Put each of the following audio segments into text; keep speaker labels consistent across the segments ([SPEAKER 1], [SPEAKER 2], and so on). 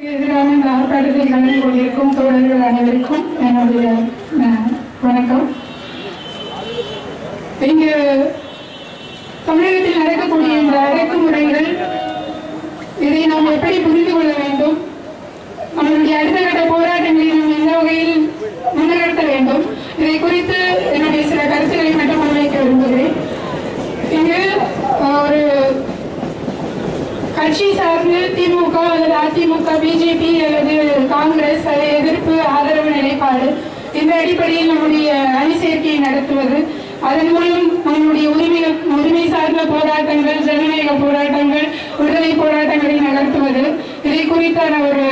[SPEAKER 1] எதிரான இந்த ஆர்ப்பாட்டத்தில் கலந்து கொண்டிருக்கும் தோழர்கள் அனைவருக்கும் என்னுடைய அஹ், வணக்கம். இங்கு தமிழகத்தில் நடக்கக்கூடிய இந்த அடக்குமுறைகள் இதை நாம் எப்படி புரிந்து கொள்ள வேண்டும் நம்மளுடைய அடுத்த கட்ட போராட்டங்களை நாம் எந்த வகையில் முன்னெடுத்த வேண்டும் இதை குறித்து என்னுடைய சில கருத்துக்களை மட்டும் முன்வைக்க விரும்புகிறேன் இங்கு அஹ், ஒரு கட்சி சார்ந்து திமுக அல்லது அதிமுக பிஜேபி அல்லது காங்கிரஸ் எதிர்ப்பு ஆதரவு நிலைப்பாடு இந்த அடிப்படையில் நம்முடைய அணி சேர்க்கையை நடத்துவது. அதன் மூலம் நம்முடைய உரிமை உரிமை சார்ந்த போராட்டங்கள் ஜனநாயக போராட்டங்கள் விடுதலை போராட்டங்களை நகர்த்துவது. இதை குறித்தான ஒரு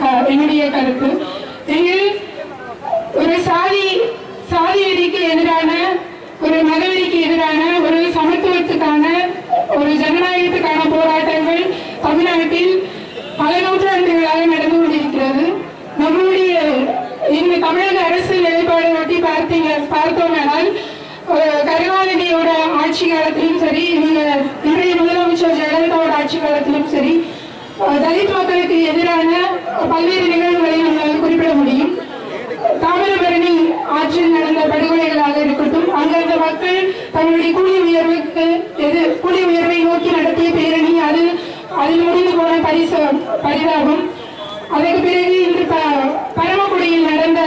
[SPEAKER 1] க- என்னுடைய கருத்து. இதில் ஒரு சாதி சாதி விதிக்கு எதிரான ஒரு மத எதிரான ஒரு சமத்துவத்துக்கான ஒரு ஜனநாயகத்துக்கான தமிழகத்தில் தமிழ்நாட்டில் பல நூற்றாண்டுகளாக நடந்து கொண்டிருக்கிறது. நம்முடைய இந்த தமிழக அரசு நிலைப்பாடு ஒட்டி பார்த்தீங்க பார்த்தோம்னால் கருணாநிதியோட ஆட்சி காலத்திலும் சரி இன்றைய முதலமைச்சர் ஜெயலலிதாவோட ஆட்சி காலத்திலும் சரி தலித் மக்களுக்கு எதிரான பல்வேறு நிகழ்வுகளை நம்மால் குறிப்பிட முடியும். தாமிரபரணி ஆற்றில் நடந்த படுகொலைகளாக இருக்கட்டும் அங்க மக்கள் தங்களுடைய கூலி உயர்வுக்கு எது கூலி உயர்வை நோக்கி நடத்திய பேரணி அது அதில் முடிந்து போன பரிசு பரிதாபம். அதற்கு பிறகு இன்று ப- பரமக்குடியில் நடந்த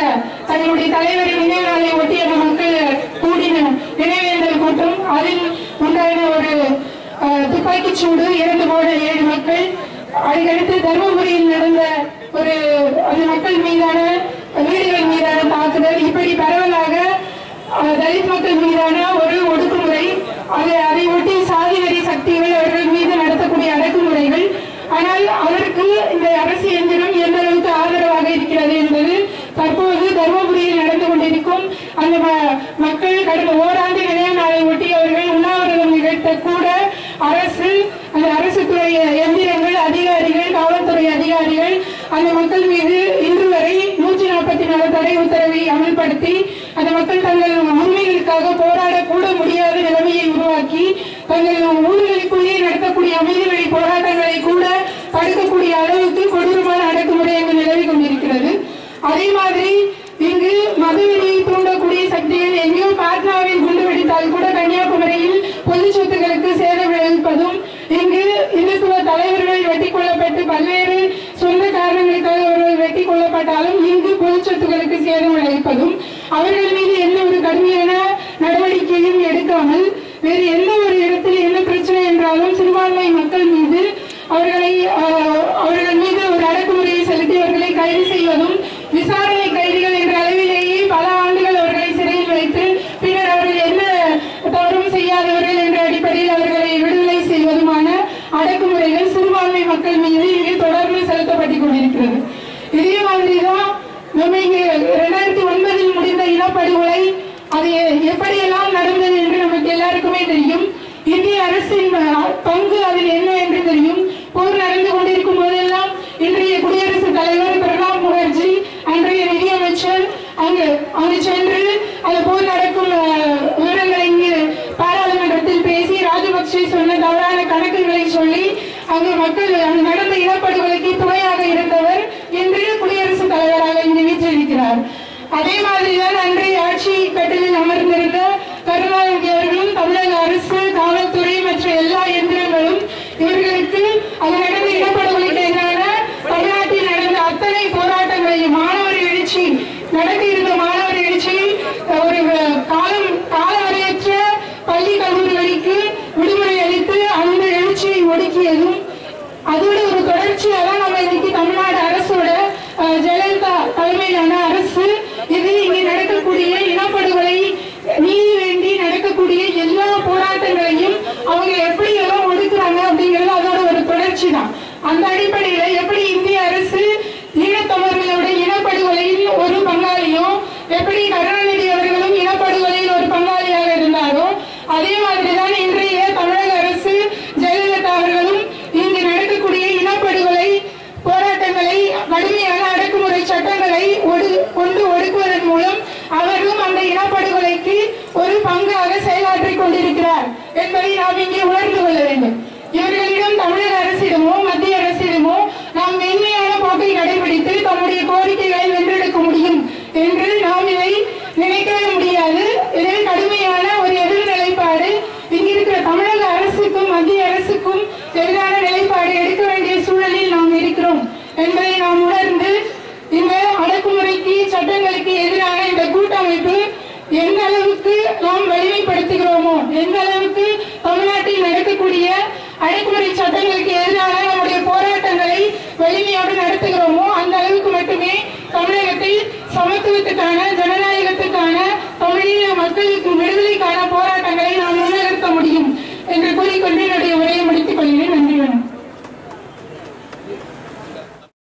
[SPEAKER 1] தங்களுடைய தலைவரின் நினைவு நாளை மக்கள் கூடின நினைவேந்தல் கூட்டம். அதில் உண்டான ஒரு துப்பாக்கிச் சூடு இறந்து போன ஏழு மக்கள். அதுக்கடுத்து தருமபுரியில் நடந்த ஒரு அந்த மக்கள் மீதான வீடுகள் மீதான தாக்குதல். இப்படி பரவலாக தலித் மக்கள் மீதான ஒரு ஒடுக்குமுறை அதை அதை ஒட்டி சாதி வெறி சக்திகள் அவர்கள் மீது நடத்தக்கூடிய அடக்குமுறைகள் ஆனால் அதற்கு இந்த அரசு எந்திரம் எந்த அளவுக்கு ஆதரவாக இருக்கிறது என்பது தற்போது தருமபுரியில் நடந்து கொண்டிருக்கும் அந்த மக்கள் கடந்த ஓராண்டு இணைய நாளை ஒட்டி அவர்கள் உண்ணாவிரதம் நிகழ்த்த கூட அரசு அந்த அரசு துறை எந்திரங்கள் அதிகாரிகள் காவல்துறை அதிகாரிகள் அந்த மக்கள் மீது இன்று வரை நூற்றி நாற்பத்தி நாலு தடை உத்தரவை அமல்படுத்தி அந்த மக்கள் தங்கள் உரிமைகளுக்காக போராட கூட முடியாத நிலைமையை உருவாக்கி தங்கள் ஊர்களுக்குள்ளே நடத்தக்கூடிய அமைதி வழி போராட்டங்கள் படுக்கக்கூடிய அளவுக்கு கொடூரமான அடக்குமுறை அங்கு நிலவி கொண்டிருக்கிறது. அதே மாதிரி இங்கு மதுவெளியை தூண்டக்கூடிய சக்திகள் எங்கேயோ பாட்னாவில் குண்டு வெடித்தால் கூட கன்னியாகுமரியில் பொது சொத்துக்களுக்கு சேதம் விளைவிப்பதும் இங்கு இந்துத்துவ தலைவர்கள் வெட்டி கொள்ளப்பட்டு பல்வேறு சொந்த காரணங்களுக்காக அவர்கள் வெட்டி கொள்ளப்பட்டாலும் இங்கு பொது சொத்துக்களுக்கு சேதம் விளைவிப்பதும் அவர்கள் மீது எந்த ஒரு கடுமையான நடவடிக்கையும் எடுக்காமல் வேறு எந்த ஒரு இடத்தில் என்ன பிரச்சனை என்றாலும் சிறுபான்மை மக்கள் மீது அவர்களை அவர்கள் மீது ஒரு அடக்குமுறையை செலுத்தி அவர்களை கைது செய்வதும் விசாரணை கைதிகள் என்ற அளவிலேயே பல ஆண்டுகள் அவர்களை சிறையில் வைத்து பின்னர் அவர்கள் என்ன தவறும் செய்யாதவர்கள் என்ற அடிப்படையில் அவர்களை விடுதலை செய்வதுமான அடக்குமுறைகள் சிறுபான்மை மக்கள் மீது இங்கே தொடர்ந்து செலுத்தப்பட்டுக் கொண்டிருக்கிறது. இதே மாதிரிதான் நம்ம இரண்டாயிரத்தி ஒன்பதில் முடிந்த இனப்படுகொலை அது எப்படியெல்லாம் நடந்தது என்று நமக்கு எல்லாருக்குமே தெரியும். இந்திய அரசின் பங்கு அதில் என்ன என்று தெரியும்? போர் நடந்து கொண்டிருக்கும் போதெல்லாம் இன்றைய குடியரசுத் தலைவர் பிரணாப் முகர்ஜி அன்றைய நிதியமைச்சர் அங்கு அங்கு சென்று அந்த போர் நடக்கும் விவரங்களை இங்கு பாராளுமன்றத்தில் பேசி ராஜபக்சே சொன்ன தவறான கணக்குகளை சொல்லி அங்கு மக்கள் அங்கு நடந்த இனப்படுகொலைக்கு துணையாக இருந்தவர் இன்று குடியரசுத் தலைவராக இங்கு வீற்றிருக்கிறார் அதே மாதிரிதான் அன்றைய ஆட்சி கட்டிலில் அமர்ந்திருந்த கருணாநிதி அவர்களும் தமிழக அரசு காவல்துறை மற்ற எல்லா எந்திரங்களும் இவர்களுக்கு அது நடந்த இனப்படுகொலைக்கு எதிரான தமிழ்நாட்டில் நடந்த அத்தனை போராட்டங்களையும் மாணவர் எழுச்சி நடக்க இருந்த மாணவர் எழுச்சி ஒரு காலம் காலவரையற்ற பள்ளி கல்லூரிகளுக்கு விடுமுறை அளித்து அந்த எழுச்சியை ஒடுக்கியதும் அதோட ஒரு தொடர்ச்சியா தான் நம்ம இன்னைக்கு தமிழ்நாடு அரசோட ஜெயலலிதா தலைமையிலான அரசு இது இங்கே நடக்கக்கூடிய இனப்படுகொலை நீதி வேண்டி நடக்கக்கூடிய எல்லா போராட்டங்களையும் அவங்க எப்படி எல்லாம் ஒடுக்குறாங்க அப்படிங்கிறது அதோட ஒரு தொடர்ச்சி தான் அந்த அடிப்படையில எப்படி இந்திய அரசு ஈழத்தமிழர்களுடைய இனப்படுகொலையில் ஒரு பங்காளியும் எப்படி கருணாநிதி அவர்களும் இனப்படுகொலையில் ஒரு பங்காளியாக இருந்தாரோ அதே மாதிரிதான் இன்றைய தமிழக அரசு ஜெயலலிதா அவர்களும் இங்கு நடக்கக்கூடிய இனப்படுகொலை போராட்டங்களை கடுமையான அடக்குமுறை சட்டங்களை ஒடு- கொண்டு ஒடுக்குவதன் மூலம் அவரும் அந்த இனப்படுகொலைக்கு ஒரு பங்காக செயலாற்றிக் கொண்டிருக்கிறார் என்பதை நாம் இங்கே உணர்ந்து கொள்ள வேண்டும். இவர்களிடம் தமிழக அரசிடமோ மத்திய அரசிடமோ நாம் மென்மையான போக்கை கடைபிடித்து தம்முடைய கோரிக்கைகளை வென்றெடுக்க முடியும் என்று நாம் இதை நினைக்கவே முடியாது. எனவே கடுமையான ஒரு எதிர் நிலைப்பாடு இங்கிருக்கிற தமிழக அரசுக்கும் மத்திய அரசுக்கும் எதிரான நிலைப்பாடு எடுக்க வேண்டிய சூழலில் நாம் இருக்கிறோம் என்பதை நாம் உணர்ந்து இந்த அடக்குமுறைக்கு சட்டங்களுக்கு எதிரான இந்த கூட்டமைப்பு எந்த அளவுக்கு நாம் வலிமைப்படுத்துகிறோமோ எந்த அளவு அடைக்குமுறை சட்டங்களுக்கு எதிரான நம்முடைய போராட்டங்களை வலிமையோடு நடத்துகிறோமோ அந்த அளவுக்கு மட்டுமே தமிழகத்தை சமத்துவத்துக்கான ஜனநாயகத்துக்கான தமிழீழ மக்களுக்கு விடுதலைக்கான போராட்டங்களை நாம் முன்னெடுக்க முடியும் என்று கூறிக்கொண்டு என்னுடைய